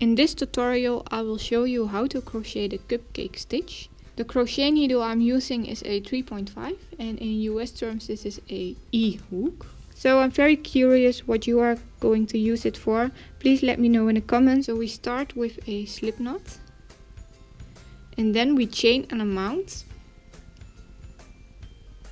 In this tutorial I will show you how to crochet the cupcake stitch. The crochet needle I'm using is a 3.5 and in US terms this is a E hook. So I'm very curious what you are going to use it for. Please let me know in the comments. So we start with a slip knot and then we chain an amount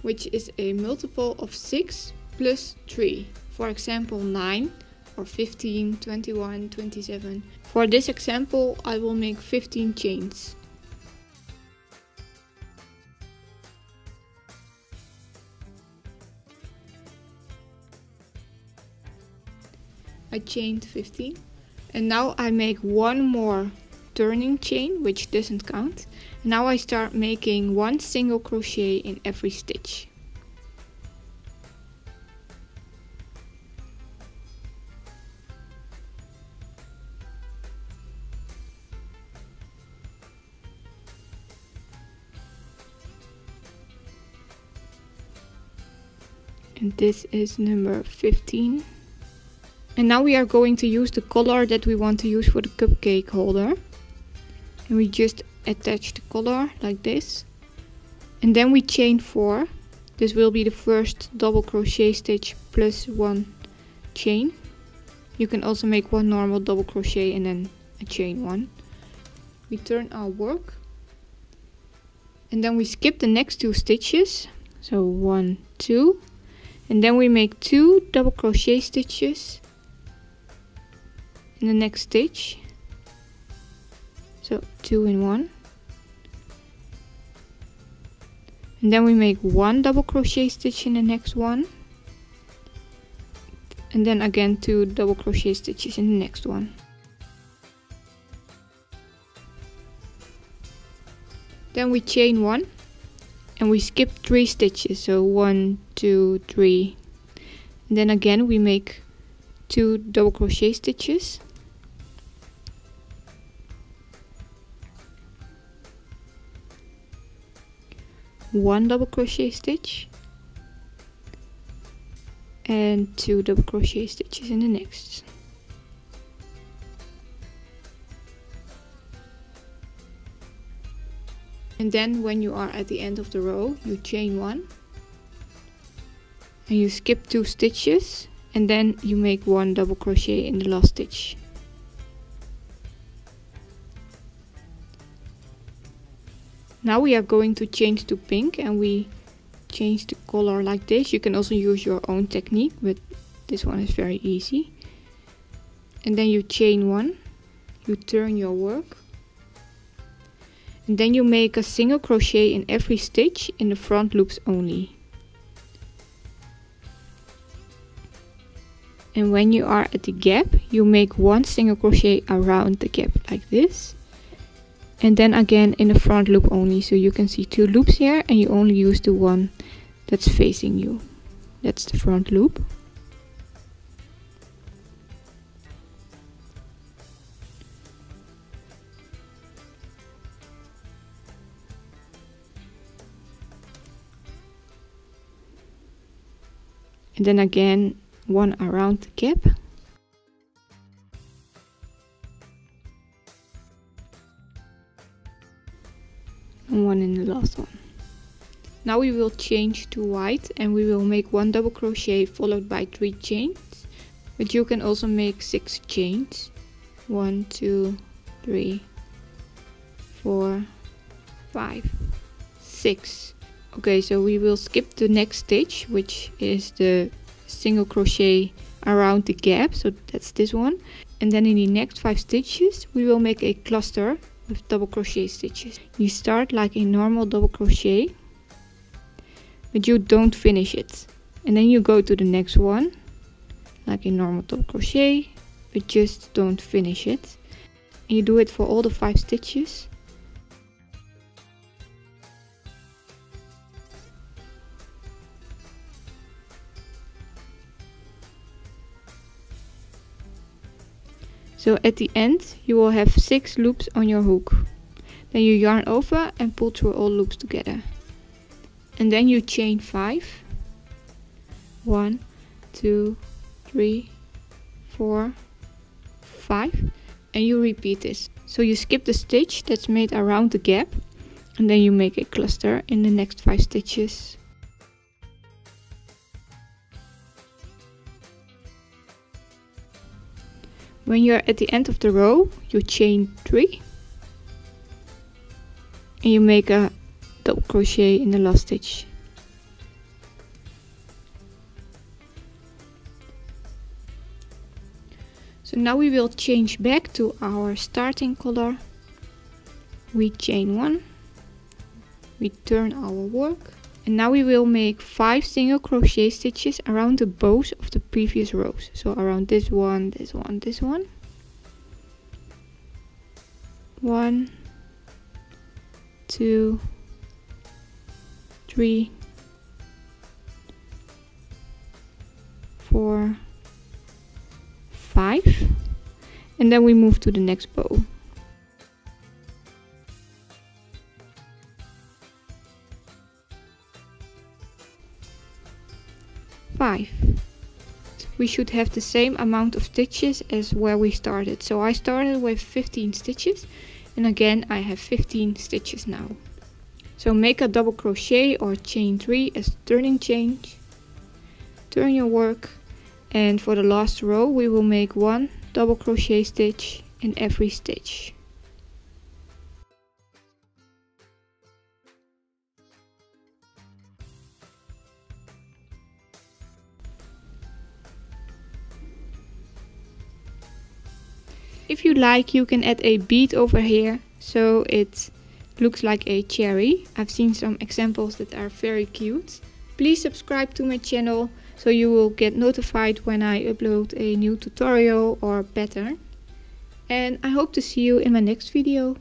which is a multiple of 6 plus 3. For example 9 or 15, 21, 27. For this example I will make 15 chains. I chained 15 and now I make one more turning chain which doesn't count now I start making one single crochet in every stitch and this is number 15 and now we are going to use the color that we want to use for the cupcake holder. And we just attach the color like this. And then we chain four. This will be the first double crochet stitch plus one chain. You can also make one normal double crochet and then a chain one. We turn our work. And then we skip the next two stitches. So one two and then we make two double crochet stitches in the next stitch. So two in one. And then we make one double crochet stitch in the next one. And then again two double crochet stitches in the next one. Then we chain one and we skip three stitches. So one two three. And then again we make two double crochet stitches. One double crochet stitch. And two double crochet stitches in the next. And then when you are at the end of the row you chain one and you skip two stitches and then you make one double crochet in the last stitch. Now we are going to change to pink and we change the color like this. You can also use your own technique but this one is very easy. And then you chain one. You turn your work. And then you make a single crochet in every stitch. In the front loops only and when you are at the gap you make one single crochet around the gap like this. And then again in the front loop only. So you can see two loops here and you only use the one that's facing you. That's the front loop. And then again one around the cap and one in the last one. Now we will change to white and we will make one double crochet followed by three chains. But you can also make six chains. One two three four five six. Okay so we will skip the next stitch which is the single crochet around the gap so that's this one. And then in the next five stitches we will make a cluster with double crochet stitches. You start like a normal double crochet but you don't finish it. And then you go to the next one like a normal double crochet but just don't finish it. And you do it for all the five stitches So at the end you will have 6 loops on your hook. Then you yarn over and pull through all loops together. And then you chain 5. 1, 2, 3, 4, 5. and you repeat this. So you skip the stitch that's made around the gap and then you make a cluster in the next 5 stitches. When you're at the end of the row, you chain 3 and you make a double crochet in the last stitch. So now we will change back to our starting color. We chain one, we turn our work and now we will make five single crochet stitches around the bows of the previous rows. So around this one this one this one. One two three four five. And then we move to the next bow five we should have the same amount of stitches as where we started. So I started with 15 stitches and again I have 15 stitches now. So make a double crochet or chain 3 as turning chain turn your work and for the last row we will make one double crochet stitch in every stitch If you like you can add a bead over here so it looks like a cherry. I've seen some examples that are very cute. Please subscribe to my channel so you will get notified when I upload a new tutorial or pattern. And I hope to see you in my next video.